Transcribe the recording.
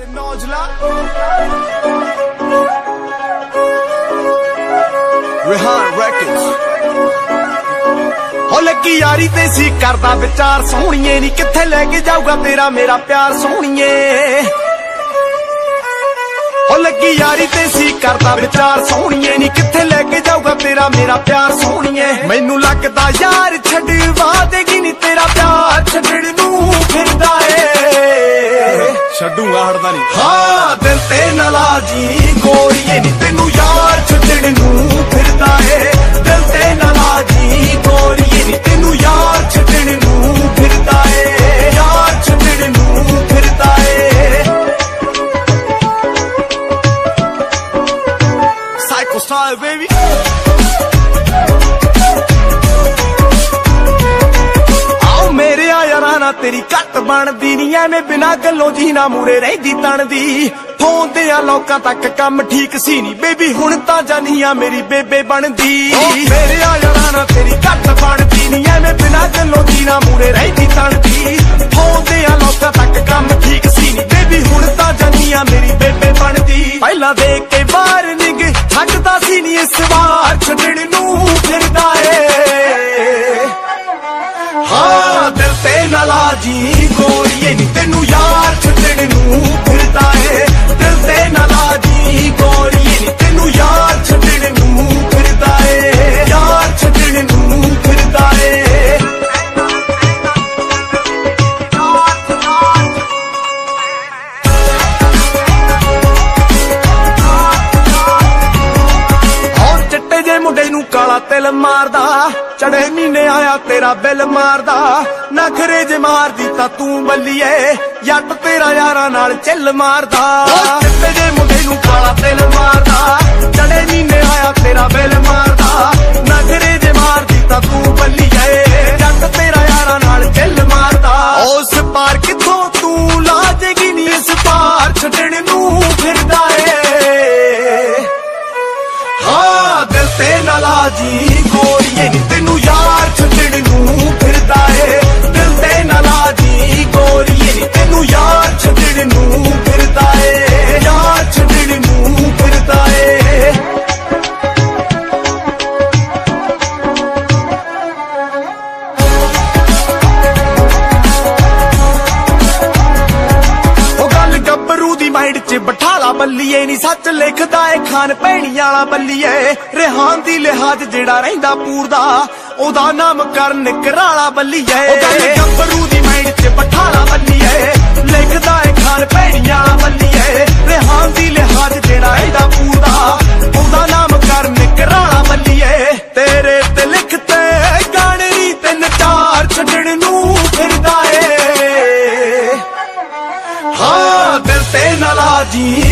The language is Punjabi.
ਨੌਜਲਾ। ਰਿਹਾਨ ਰੈਕਟਸ ਹੋ ਲੱਗੀ ਯਾਰੀ ਤੇ ਸੀ ਕਰਦਾ ਵਿਚਾਰ, ਸੋਹਣੀਏ ਨਹੀਂ ਕਿੱਥੇ ਲੈ ਕੇ ਜਾਊਗਾ ਤੇਰਾ ਮੇਰਾ ਪਿਆਰ, ਸੋਹਣੀਏ। ਹੋ ਲੱਗੀ ਯਾਰੀ ਤੇ ਸੀ ਕਰਦਾ ਵਿਚਾਰ, ਸੋਹਣੀਏ ਨਹੀਂ ਕਿੱਥੇ ਲੈ ਕੇ ਜਾਊਗਾ ਤੇਰਾ ਮੇਰਾ ਪਿਆਰ, ਸੋਹਣੀਏ। ਮੈਨੂੰ ਲੱਗਦਾ ਯਾਰ ਛੱਡਵਾ ਦੇਗੀ ਨਹੀਂ ਤੇਰਾ ਪਿਆਰ। ਛੱਡੂਗਾ ਹੜਦਾ ਨਹੀਂ ਹਾਂ ਦਿਲ ਤੇ ਨਲਾਜੀ ਗੋਰੀਏ ਨਹੀਂ ਤੈਨੂੰ ਯਾਰ ਛੱਡਣ ਨੂੰ ਫਿਰਦਾ ਏ। ਦਿਲ ਤੇ ਨਲਾ ਜੀ ਗੋਰੀਏ ਨਹੀਂ ਤੈਨੂੰ ਯਾਰ ਛੱਡਣ ਨੂੰ ਫਿਰਦਾ ਏ। ਯਾਰ ਛੱਡਣ ਨੂੰ ਫਿਰਦਾ ਏ। Psycho style, baby. ਤੇਰੀ ਘੱਟ ਬਣਦੀ ਨਹੀਂ ਐਵੇਂ ਬਿਨਾ ਗੱਲੋਂ ਜੀ ਨਾ ਮੂਰੇ ਰਹਿੰਦੀ ਤਣਦੀ। ਫੋਨ ਤੇ ਆ ਲੋਕਾਂ ਤੱਕ ਕੰਮ ਠੀਕ ਸੀ ਨਹੀਂ ਬੇਬੀ ਹੁਣ ਤਾਂ ਜਾਨੀਆਂ ਮੇਰੀ ਬੇਬੇ ਬਣਦੀ। ਮੇਰੇ ਆ ਯਾਰਾਂ ਤੇਰੀ ਘੱਟ ਬਣਦੀ ਨਹੀਂ ਐਵੇਂ ਬਿਨਾ ਗੱਲੋਂ ਜੀ ਨਾ ਮੂਰੇ ਰਹਿੰਦੀ ਤਣਦੀ। ਫੋਨ ਹਾਂ ਦਿਲ ਤੇ ਨਲਾਜੀ ਕਾਲਾ ਤਿਲ ਮਾਰਦਾ ਚੜੇ ਮਹੀਨੇ ਆਇਆ ਤੇਰਾ ਬਿੱਲ ਮਾਰਦਾ। ਨਖਰੇ ਜੇ ਮਾਰਦੀ ਤਾਂ ਤੂੰ ਬੱਲੀਏ ਜੱਟ ਤੇਰਾ ਯਾਰਾਂ ਨਾਲ ਚੱਲ ਮਾਰਦਾ। ਚਿੱਟੇ ਜੇ ਮੁੰਡੇ ਨੂੰ ਕਾਲਾ ਤਿਲ ਮਾਰਦਾ ਚੜੇ ਮਹੀਨੇ ਆਇਆ ਤੇਰਾ راضي ਮਾਈਂਡ 'ਚ ਬਠਾਲਾ ਬੱਲੀਏ ਨਹੀਂ ਸੱਚ ਲਿਖਦਾ ਏ, ਖਾਨ ਪੈਣੀ ਵਾਲਾ ਬੱਲੀਏ। ਰਿਹਾਨ ਦੀ ਲਿਹਾਜ਼ ਜਿਹੜਾ ਰਹਿੰਦਾ ਪੂਰਦਾ, ਉਹਦਾ ਨਾਮ ਕਰਨ ਕਰਾਲਾ ਬੱਲੀਏ। ਉਹ ਗੱਲ ਗੱਭਰੂ ਦੀ ਮਾਈਂਡ 'ਚ ਬਠਾਲਾ ਬੱਲੀਏ। deep